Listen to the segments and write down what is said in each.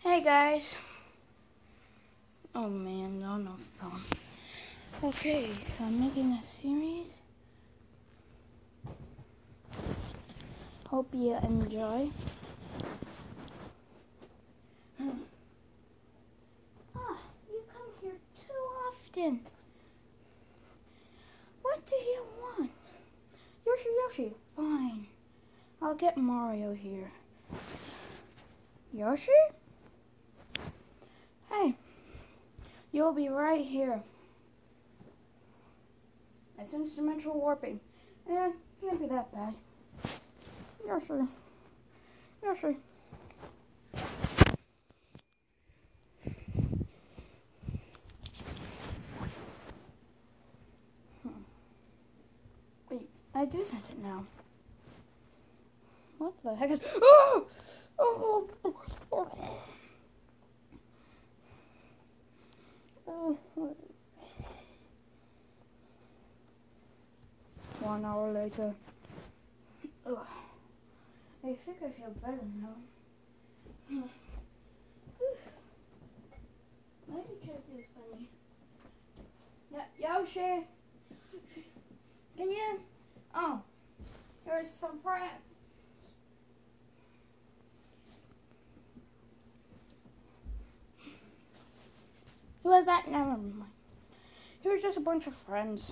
Hey guys. Oh man, no, no phone. Okay, so I'm making a series. Hope you enjoy. Ah, you come here too often. What do you want? Yoshi, Yoshi, fine. I'll get Mario here. Yoshi? You'll be right here. It's instrumental warping. Eh, can't be that bad. Yoshi. Yoshi. Hmm. Wait, I do sense it now. What the heck is... Oh! Oh! oh. One hour later. Ugh. I think I feel better now. Why Maybe Jesse is funny. Yeah, Yoshi! Can you? Oh, there's some friends. Who is that? Never mind. You're just a bunch of friends.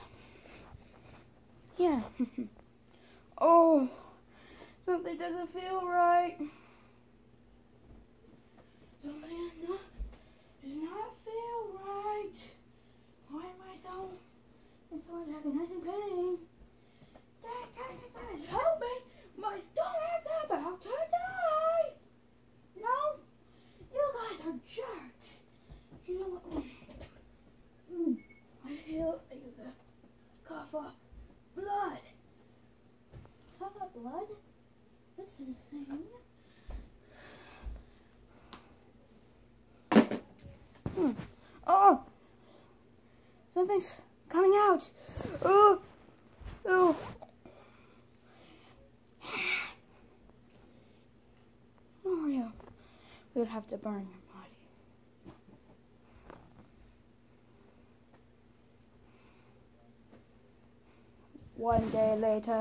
Yeah. oh, something doesn't feel right. Something not, does not feel right. Why am I so, I'm so nice in pain? Dad, guys, help me. My stomach's about to die. No, you guys are jerks. You know what? Mm, I feel like a cough up blood. Cough up blood? That's insane. Hmm. Oh! Something's coming out. Oh! Oh! Mario, we would have to burn your body. One day later.